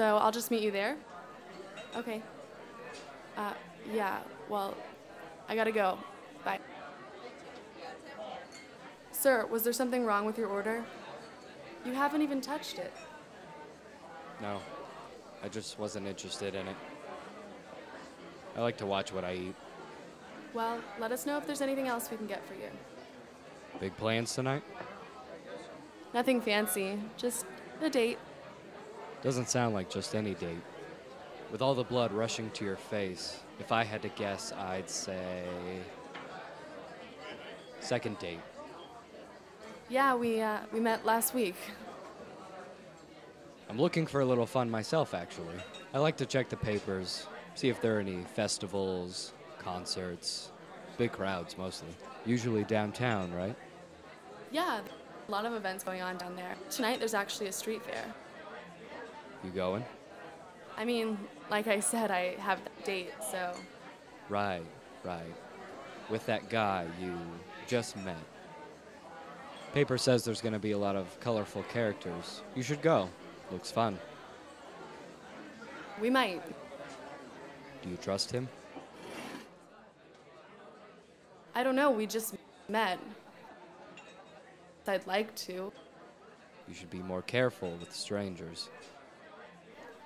I'm really excited. So I'll just meet you there? Okay. Uh, yeah, well, I gotta go. Bye. Sir, was there something wrong with your order? You haven't even touched it. No, I just wasn't interested in it. I like to watch what I eat. Well, let us know if there's anything else we can get for you. Big plans tonight? Nothing fancy, just a date. Doesn't sound like just any date. With all the blood rushing to your face, if I had to guess, I'd say. Second date. Yeah, we, uh, we met last week. I'm looking for a little fun myself, actually. I like to check the papers, see if there are any festivals, concerts, big crowds mostly. Usually downtown, right? Yeah, a lot of events going on down there. Tonight there's actually a street fair. You going? I mean, like I said, I have that date, so. Right, right. With that guy you just met. Paper says there's gonna be a lot of colorful characters. You should go. Looks fun. We might. Do you trust him? I don't know, we just met. I'd like to. You should be more careful with strangers.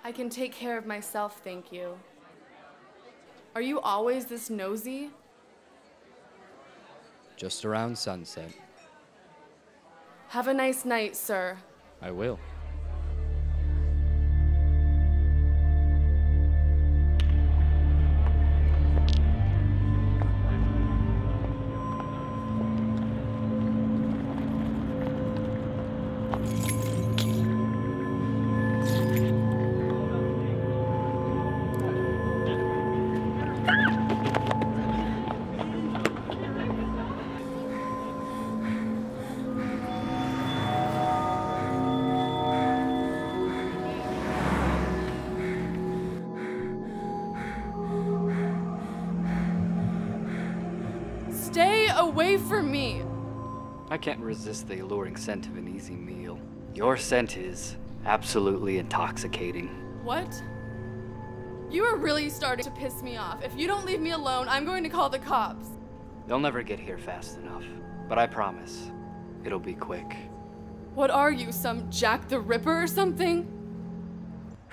I can take care of myself, thank you. Are you always this nosy? Just around sunset. Have a nice night, sir. I will. Away from me! I can't resist the alluring scent of an easy meal. Your scent is absolutely intoxicating. What? You are really starting to piss me off. If you don't leave me alone, I'm going to call the cops. They'll never get here fast enough, but I promise it'll be quick. What are you, some Jack the Ripper or something?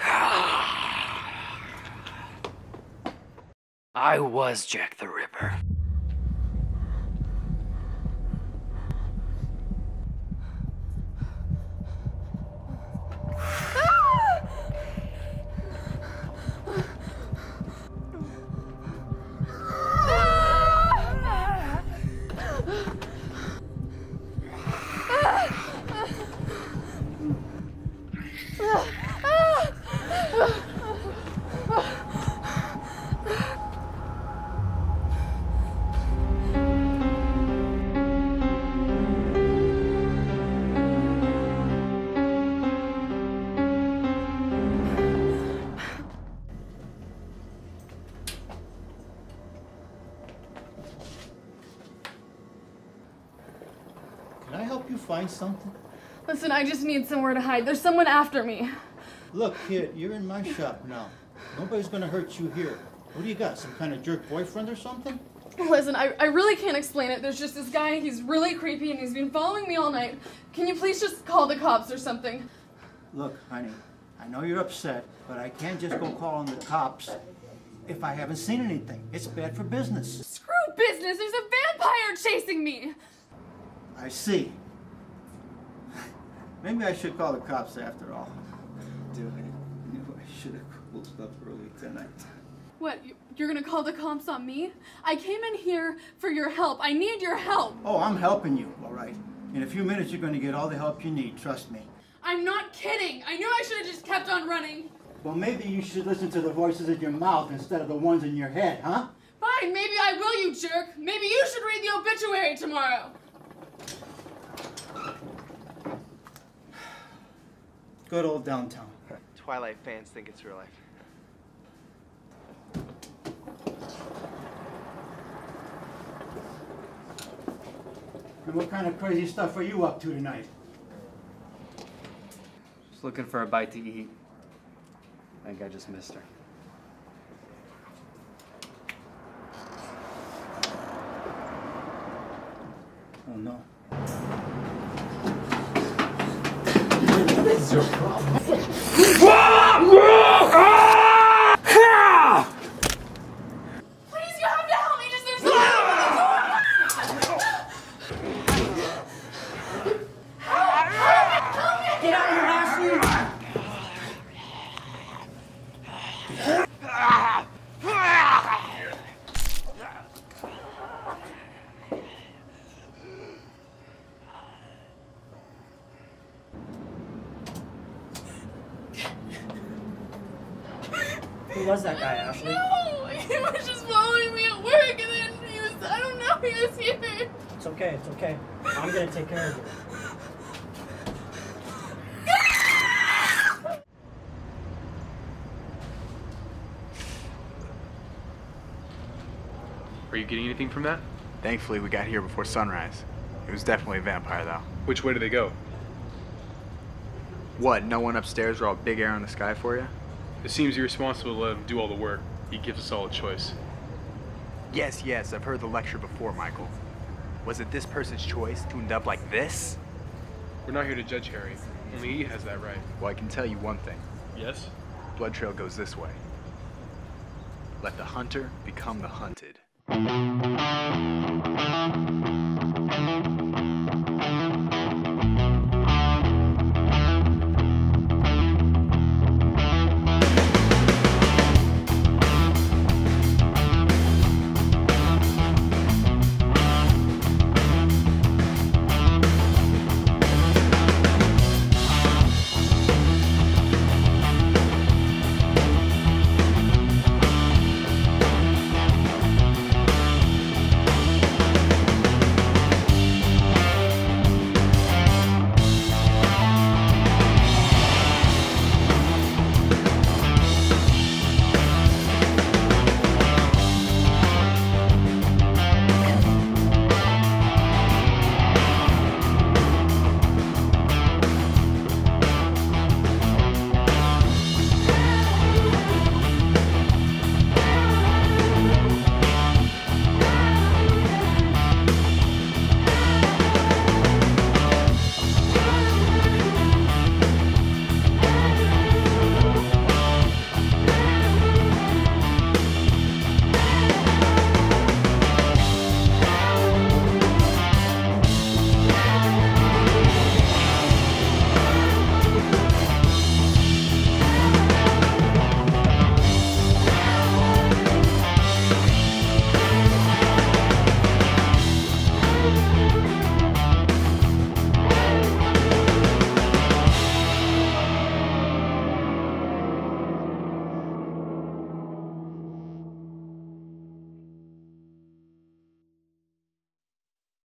I was Jack the Ripper. Something? Listen, I just need somewhere to hide. There's someone after me. Look, kid, you're in my shop now. Nobody's gonna hurt you here. What do you got? Some kind of jerk boyfriend or something? Listen, I, I really can't explain it. There's just this guy, he's really creepy and he's been following me all night. Can you please just call the cops or something? Look, honey, I know you're upset, but I can't just go calling the cops if I haven't seen anything. It's bad for business. Screw business, there's a vampire chasing me! I see. Maybe I should call the cops after all. Dude, I knew I should have closed up early tonight. What, you're gonna call the cops on me? I came in here for your help. I need your help. Oh, I'm helping you, all right. In a few minutes, you're gonna get all the help you need, trust me. I'm not kidding. I knew I should have just kept on running. Well, maybe you should listen to the voices in your mouth instead of the ones in your head, huh? Fine, maybe I will, you jerk. Maybe you should read the obituary tomorrow. Good old downtown. Twilight fans think it's real life. And what kind of crazy stuff are you up to tonight? Just looking for a bite to eat. I think I just missed her. Oh no. Please, you have to help me. Just there's something Who was that guy, Ashley? No, he was just following me at work, and then he was, I don't know, he was here. It's okay, it's okay. I'm gonna take care of you. Are you getting anything from that? Thankfully, we got here before sunrise. It was definitely a vampire, though. Which way did they go? What, no one upstairs wrote big air in the sky for you? It seems irresponsible to let him do all the work. He gives us all a choice. Yes, yes, I've heard the lecture before, Michael. Was it this person's choice to end up like this? We're not here to judge Harry. Only he has that right. Well, I can tell you one thing. Yes? Blood Trail goes this way. Let the hunter become the hunted.